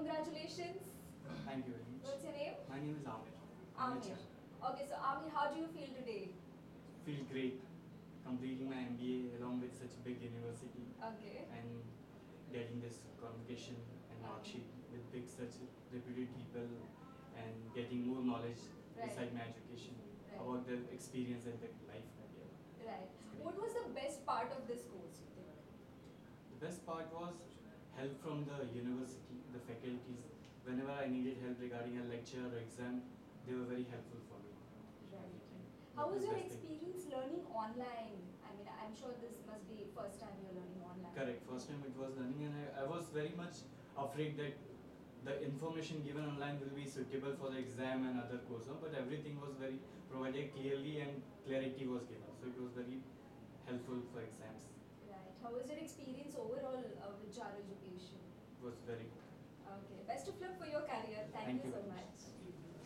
congratulations. Thank you very much. What's your name? My name is Amir. Amir. Okay, so Amir, how do you feel today? Feel great completing my MBA along with such a big university Okay. and getting this convocation and mark sheet with big such reputed people and getting more knowledge Right. beside my education Right. about the experience and the life career. Right. What was the best part of this course, you think? The best part was help from the university, the faculties. Whenever I needed help regarding a lecture or exam, they were very helpful for me. Right. How was your Best thing. experience learning online? I mean, I'm sure this must be first time you're learning online. Correct. First time it was learning, and I, I was very much afraid that the information given online will be suitable for the exam and other courses. But everything was very provided clearly, and clarity was given. So it was very helpful for exams. Right. How was your experience overall uh, with Jaro Education? It was very good. Okay. Best of luck for your career. Thank, Thank you you so much.